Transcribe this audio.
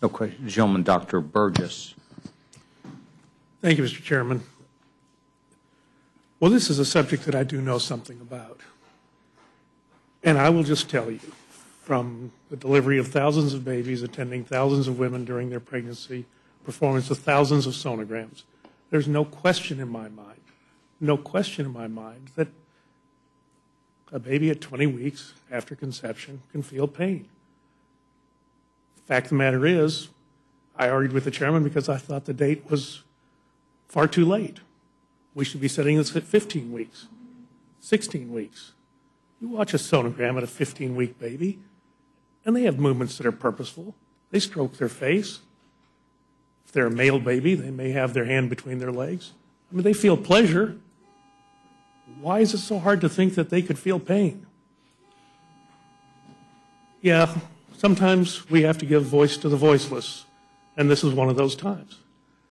No question. Gentleman, Dr. Burgess. Thank you, Mr. Chairman. Well, this is a subject that I do know something about. And I will just tell you, from the delivery of thousands of babies, attending thousands of women during their pregnancy, performance of thousands of sonograms, there's no question in my mind, no question in my mind that a baby at 20 weeks after conception can feel pain. Fact of the matter is, I argued with the chairman because I thought the date was far too late. We should be setting this at 15 weeks, 16 weeks. You watch a sonogram at a 15 week baby, and they have movements that are purposeful. They stroke their face. If they're a male baby, they may have their hand between their legs. I mean, they feel pleasure. Why is it so hard to think that they could feel pain? Yeah, sometimes we have to give voice to the voiceless, and this is one of those times.